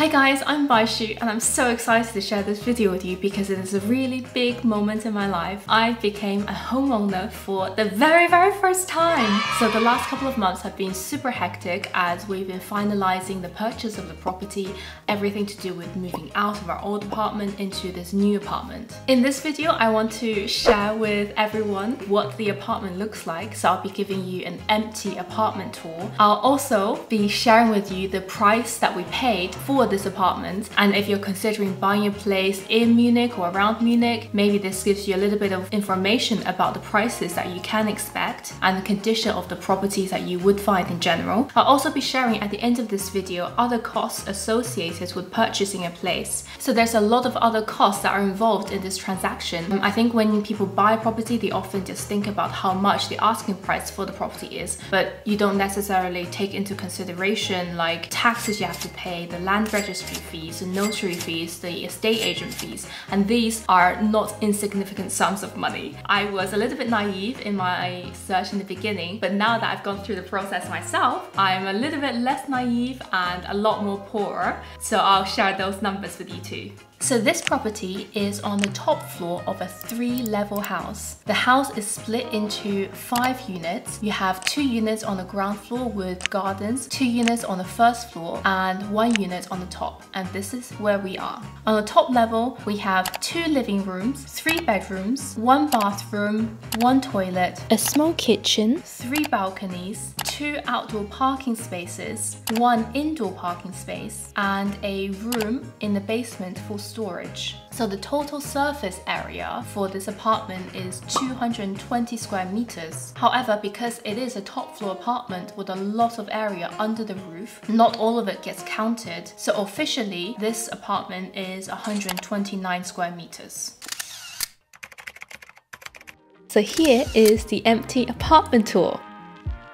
Hi guys, I'm Baixu and I'm so excited to share this video with you because it is a really big moment in my life. I became a homeowner for the very very first time. So the last couple of months have been super hectic as we've been finalizing the purchase of the property, everything to do with moving out of our old apartment into this new apartment. In this video I want to share with everyone what the apartment looks like. So I'll be giving you an empty apartment tour. I'll also be sharing with you the price that we paid for this apartment. And if you're considering buying a place in Munich or around Munich, maybe this gives you a little bit of information about the prices that you can expect and the condition of the properties that you would find in general. I'll also be sharing at the end of this video other costs associated with purchasing a place. So there's a lot of other costs that are involved in this transaction. Um, I think when people buy property, they often just think about how much the asking price for the property is, but you don't necessarily take into consideration like taxes you have to pay, the land registry fees, the notary fees, the estate agent fees, and these are not insignificant sums of money. I was a little bit naive in my search in the beginning, but now that I've gone through the process myself, I'm a little bit less naive and a lot more poorer, so I'll share those numbers with you too. So this property is on the top floor of a three level house. The house is split into five units. You have two units on the ground floor with gardens, two units on the first floor and one unit on the top. And this is where we are. On the top level, we have two living rooms, three bedrooms, one bathroom, one toilet, a small kitchen, three balconies, two outdoor parking spaces, one indoor parking space, and a room in the basement for storage. So the total surface area for this apartment is 220 square meters. However, because it is a top floor apartment with a lot of area under the roof, not all of it gets counted. So officially, this apartment is 129 square meters. So here is the empty apartment tour.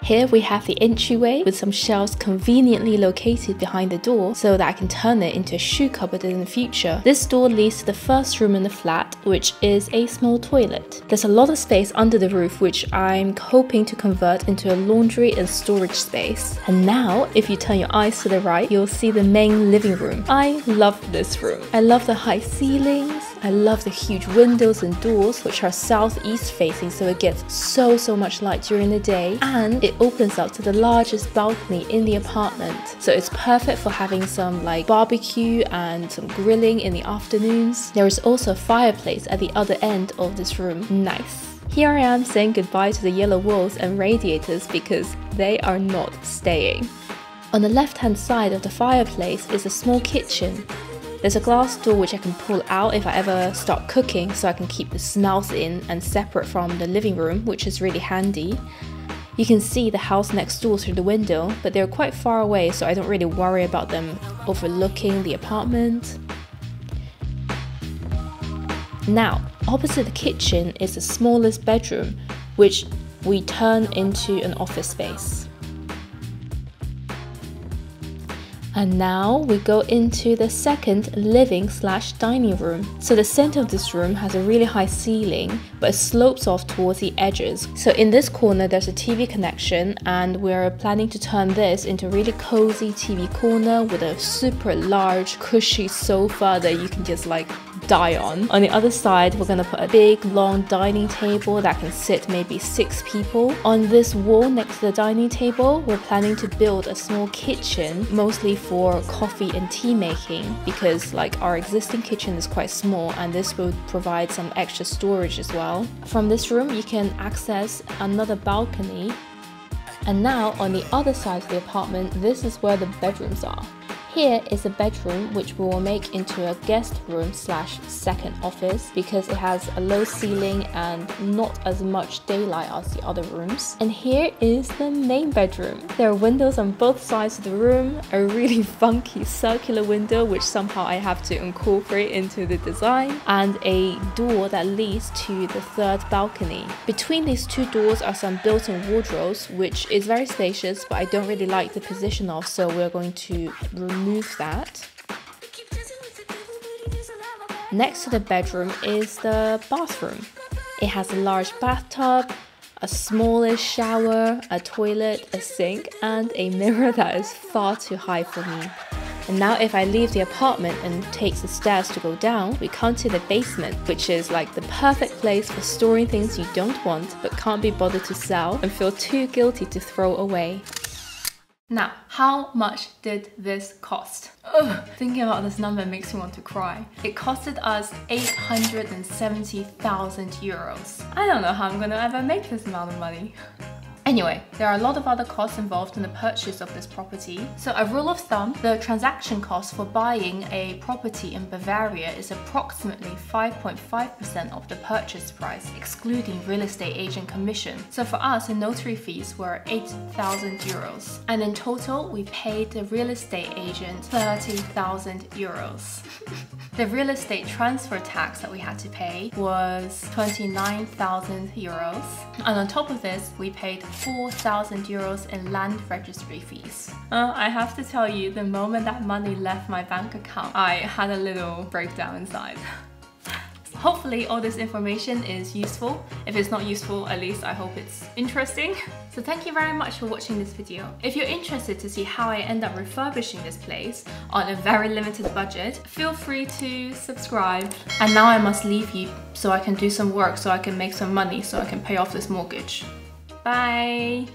Here we have the entryway with some shelves conveniently located behind the door so that I can turn it into a shoe cupboard in the future. This door leads to the first room in the flat, which is a small toilet. There's a lot of space under the roof which I'm hoping to convert into a laundry and storage space. And now, if you turn your eyes to the right, you'll see the main living room. I love this room. I love the high ceilings, I love the huge windows and doors which are southeast facing so it gets so so much light during the day and it opens up to the largest balcony in the apartment. So it's perfect for having some like barbecue and some grilling in the afternoons. There is also a fireplace at the other end of this room. Nice. Here I am saying goodbye to the yellow walls and radiators because they are not staying. On the left hand side of the fireplace is a small kitchen there's a glass door which I can pull out if I ever start cooking so I can keep the smells in and separate from the living room, which is really handy. You can see the house next door through the window, but they're quite far away so I don't really worry about them overlooking the apartment. Now, opposite the kitchen is the smallest bedroom, which we turn into an office space. And now we go into the second living slash dining room. So the center of this room has a really high ceiling, but it slopes off towards the edges. So in this corner, there's a TV connection and we're planning to turn this into a really cozy TV corner with a super large cushy sofa that you can just like die on. On the other side, we're gonna put a big long dining table that can sit maybe six people. On this wall next to the dining table, we're planning to build a small kitchen, mostly for coffee and tea making, because like our existing kitchen is quite small and this will provide some extra storage as well. From this room, you can access another balcony and now on the other side of the apartment, this is where the bedrooms are. Here is a bedroom which we will make into a guest room slash second office because it has a low ceiling and not as much daylight as the other rooms. And here is the main bedroom. There are windows on both sides of the room, a really funky circular window which somehow I have to incorporate into the design, and a door that leads to the third balcony. Between these two doors are some built-in wardrobes which is very spacious but I don't really like the position of so we're going to remove remove that. Next to the bedroom is the bathroom. It has a large bathtub, a smallish shower, a toilet, a sink, and a mirror that is far too high for me. And now if I leave the apartment and take the stairs to go down, we come to the basement, which is like the perfect place for storing things you don't want but can't be bothered to sell and feel too guilty to throw away. Now, how much did this cost? Ugh, thinking about this number makes me want to cry. It costed us 870,000 euros. I don't know how I'm gonna ever make this amount of money. Anyway, there are a lot of other costs involved in the purchase of this property. So a rule of thumb, the transaction cost for buying a property in Bavaria is approximately 5.5% of the purchase price, excluding real estate agent commission. So for us, the notary fees were 8,000 euros. And in total, we paid the real estate agent 30,000 euros. the real estate transfer tax that we had to pay was 29,000 euros. And on top of this, we paid 4,000 euros in land registry fees. Uh, I have to tell you, the moment that money left my bank account, I had a little breakdown inside. Hopefully all this information is useful. If it's not useful, at least I hope it's interesting. So thank you very much for watching this video. If you're interested to see how I end up refurbishing this place on a very limited budget, feel free to subscribe. And now I must leave you so I can do some work so I can make some money so I can pay off this mortgage. Bye!